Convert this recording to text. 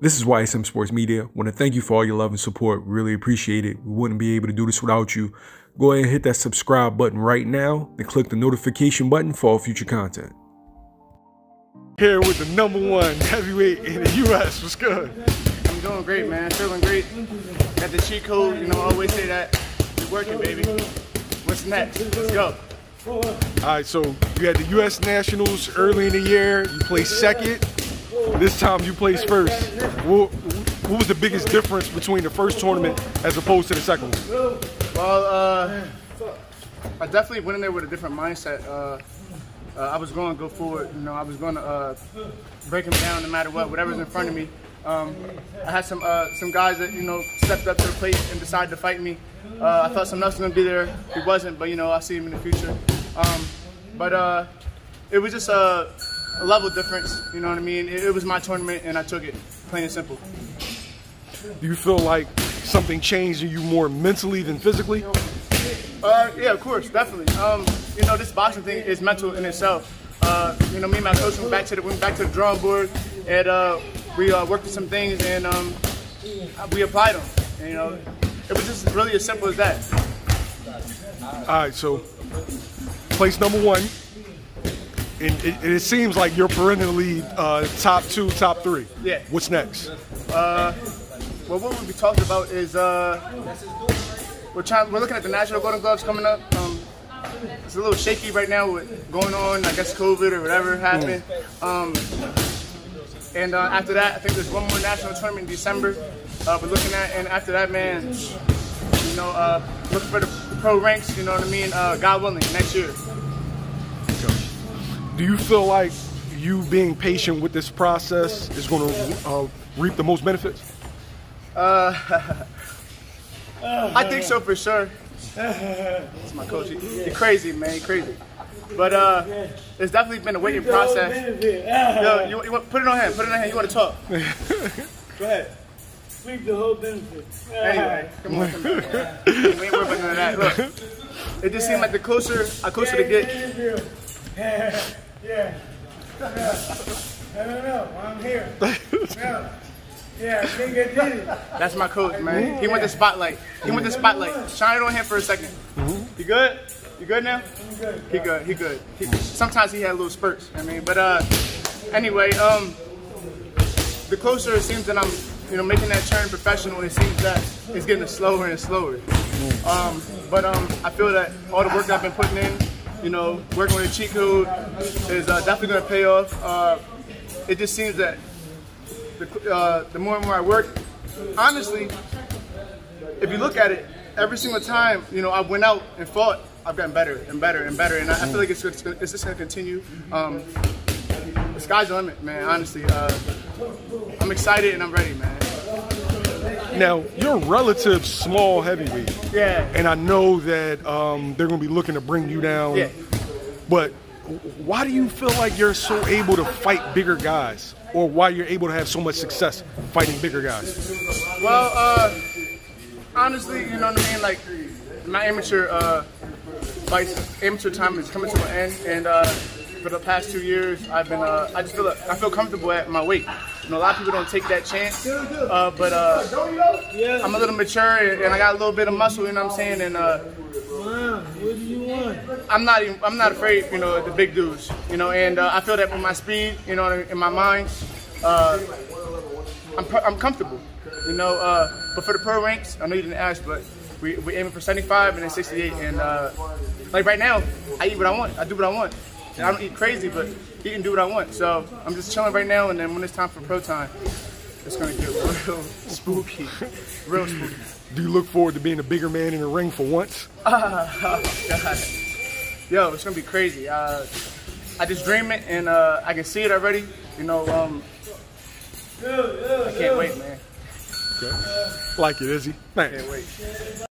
This is YSM Sports Media. Want to thank you for all your love and support. Really appreciate it. We wouldn't be able to do this without you. Go ahead and hit that subscribe button right now and click the notification button for all future content. Here with the number one heavyweight in the U.S. What's good? I'm doing great, man. Feeling great. Got the cheat code. You know, I always say that. You're working, baby. What's next? Let's go. All right, so you had the U.S. Nationals early in the year. You placed second. This time you placed first. What, what, was the biggest difference between the first tournament as opposed to the second one? Well, uh, I definitely went in there with a different mindset. Uh, uh, I was going to go forward. You know, I was going to uh, break him down no matter what, whatever's in front of me. Um, I had some uh, some guys that you know stepped up to the plate and decided to fight me. Uh, I thought some else was gonna be there. He wasn't, but you know I'll see him in the future. Um, but it was just a level difference. You know what I mean? It, it, was my tournament, and I took it, plain and simple. Do you feel like something changed in you more mentally than physically? Uh, yeah, of course, definitely. Um, you know, this boxing thing is mental in itself. Uh, you know, me and my coach went back to the went back to the drawing board, and uh, we uh, worked with some things, and um, we applied them. And, you know, it was just really as simple as that. All right, so place number one and it, it, seems like you're perennially uh, top two, top three. Yeah. What's next? Uh, well, what we'll be talking about is uh, we're trying. We're looking at the National Golden Gloves coming up. Um, it's a little shaky right now with going on. I guess COVID or whatever happened. Mm. Um, and uh, after that, I think there's one more national tournament in December. Uh, we're looking at, and after that, man, you know, uh, look for the pro ranks. You know what I mean? Uh, God willing, next year do you feel like you being patient with this process is going to uh, reap the most benefits? Uh, I think so for sure. That's my coach. He's he crazy, man. Crazy. But uh, it's definitely been a waiting process. Yo, you, you want, put it on him. Put it on him. You want to talk? Go ahead. Sweep the whole benefit. Anyway, come on. Come on. we ain't worried about none of that. Look, it just seemed like the closer, I closer to get. Yeah. yeah. I don't know. I'm here. Yeah. Yeah, I think I did it. That's my coach, man. He went the spotlight. He went the spotlight. Shine it on him for a 2nd mm-hmm. You good? You good now? Good, he good. He good. He, sometimes he had little spurts. I mean, but uh, anyway, um, the closer it seems that I'm, you know, making that turn professional, it seems that it's getting slower and slower. Mm. Um, but um, I feel that all the work that I've been putting in you know, working with a cheat code is uh, definitely going to pay off. Uh, it just seems that the, uh, the more and more I work, honestly, if you look at it, every single time, you know, I went out and fought, I've gotten better and better and better, and I, I feel like it's, it's, just going to continue. Um, the sky's the limit, man. Honestly, uh, I'm excited and I'm ready, man. Now, you're a relative small heavyweight. Yeah. And I know that um, they're going to be looking to bring you down. Yeah. But why do you feel like you're so able to fight bigger guys? Or why you're able to have so much success fighting bigger guys? Well, uh, honestly, you know what I mean? Like, my amateur uh, fights, amateur time is coming to an end. And, uh, for the past two years, I've been, uh, I just feel, I feel comfortable at my weight. You know, a lot of people don't take that chance, uh, but uh, I'm a little mature and I got a little bit of muscle. You know what I'm saying? And uh, what do you want? I'm not even, I'm not afraid. You know, the big dudes. You know, and uh, I feel that with my speed. You know, in my mind, uh, I'm, I'm comfortable. You know, uh, but for the pro ranks, I know you didn't ask, but we we aiming for 75 and then 68. And like right now, I eat what I want. I do what I want. I don't eat crazy, but he can do what I want. So I'm just chilling right now, and then when it's time for pro time, it's gonna get real spooky, real spooky. Do you look forward to being a bigger man in the ring for once? oh, God. Yo, it's gonna be crazy. Uh, I just dream it, and uh, I can see it already. You know, um, I can't wait, man. Okay. Like it, Izzy. Thanks. Can't wait.